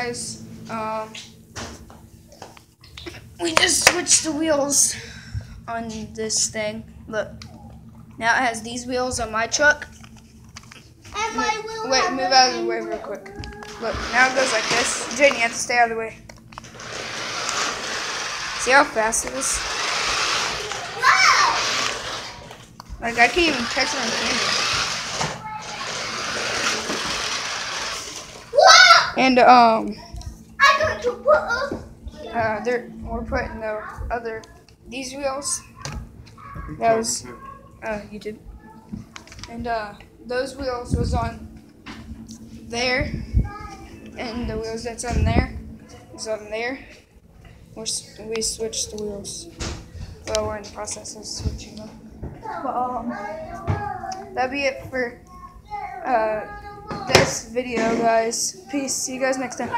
guys. Um, we just switched the wheels on this thing. Look, now it has these wheels on my truck. And my will Wait, move out of the way real quick. Look, now it goes like this. Jane, you have to stay out of the way. See how fast it is? Wow! Like I can't even catch it on camera. And um, I'm going to uh, there we're putting the other these wheels. That was uh YouTube. And uh, those wheels was on there, and the wheels that's on there is on there. We're, we switched the wheels. Well, we're in the process of switching them. But um, that'll be it for uh this video, guys. Peace. See you guys next time.